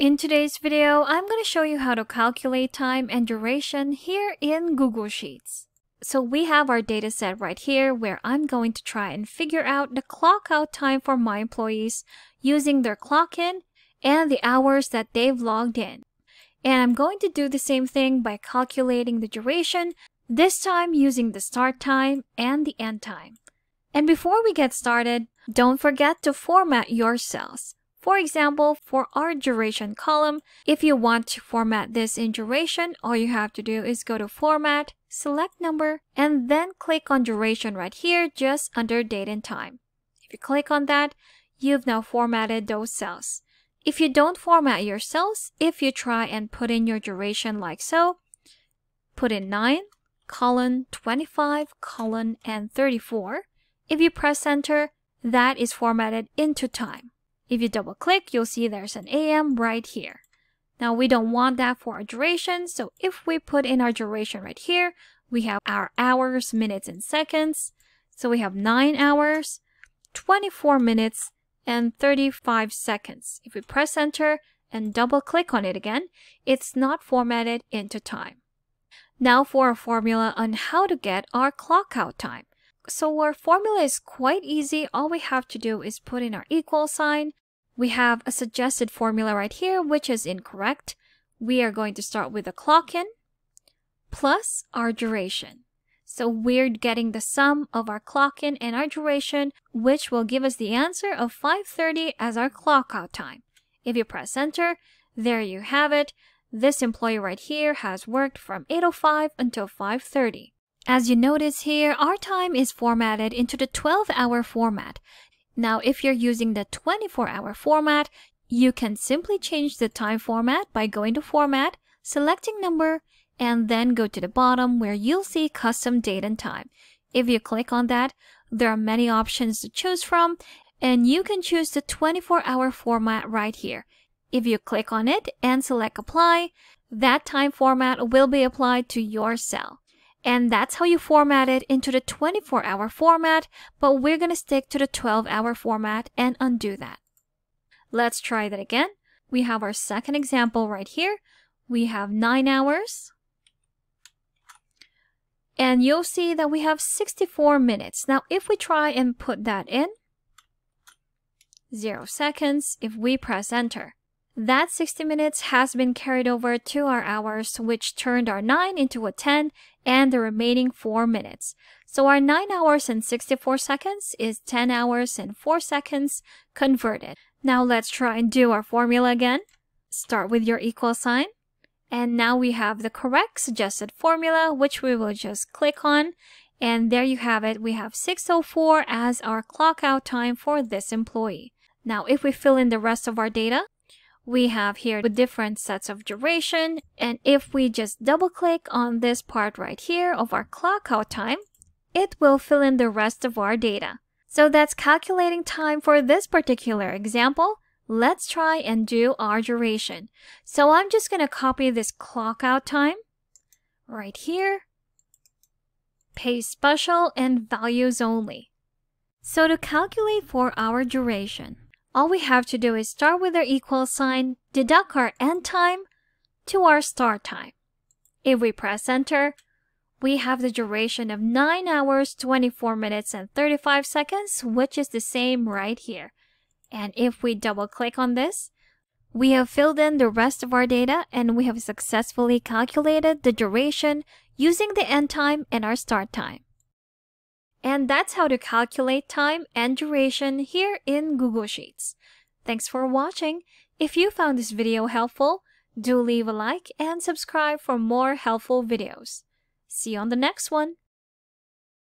In today's video, I'm going to show you how to calculate time and duration here in Google Sheets. So we have our data set right here where I'm going to try and figure out the clock out time for my employees using their clock in and the hours that they've logged in. And I'm going to do the same thing by calculating the duration, this time using the start time and the end time. And before we get started, don't forget to format your cells. For example, for our duration column, if you want to format this in duration, all you have to do is go to Format, select Number, and then click on Duration right here just under Date and Time. If you click on that, you've now formatted those cells. If you don't format your cells, if you try and put in your duration like so, put in 9, colon, 25, colon, and 34. If you press enter, that is formatted into time. If you double click, you'll see there's an AM right here. Now we don't want that for our duration, so if we put in our duration right here, we have our hours, minutes, and seconds. So we have 9 hours, 24 minutes, and 35 seconds. If we press enter and double click on it again, it's not formatted into time. Now for a formula on how to get our clock out time. So our formula is quite easy. All we have to do is put in our equal sign. We have a suggested formula right here, which is incorrect. We are going to start with a clock in plus our duration. So we're getting the sum of our clock in and our duration, which will give us the answer of 5.30 as our clock out time. If you press enter, there you have it. This employee right here has worked from 8.05 until 5.30. As you notice here, our time is formatted into the 12-hour format. Now, if you're using the 24-hour format, you can simply change the time format by going to Format, selecting Number, and then go to the bottom where you'll see Custom Date and Time. If you click on that, there are many options to choose from, and you can choose the 24-hour format right here. If you click on it and select Apply, that time format will be applied to your cell. And that's how you format it into the 24 hour format, but we're going to stick to the 12 hour format and undo that. Let's try that again. We have our second example right here. We have 9 hours. And you'll see that we have 64 minutes. Now, if we try and put that in, 0 seconds, if we press enter, that 60 minutes has been carried over to our hours, which turned our 9 into a 10 and the remaining 4 minutes. So our 9 hours and 64 seconds is 10 hours and 4 seconds converted. Now let's try and do our formula again. Start with your equal sign. And now we have the correct suggested formula, which we will just click on. And there you have it. We have 6.04 as our clock out time for this employee. Now, if we fill in the rest of our data, we have here the different sets of duration. And if we just double click on this part right here of our clock out time, it will fill in the rest of our data. So that's calculating time for this particular example. Let's try and do our duration. So I'm just going to copy this clock out time right here, paste special and values only. So to calculate for our duration, all we have to do is start with our equal sign, deduct our end time to our start time. If we press enter, we have the duration of 9 hours, 24 minutes, and 35 seconds, which is the same right here. And if we double click on this, we have filled in the rest of our data and we have successfully calculated the duration using the end time and our start time. And that's how to calculate time and duration here in Google Sheets. Thanks for watching. If you found this video helpful, do leave a like and subscribe for more helpful videos. See you on the next one.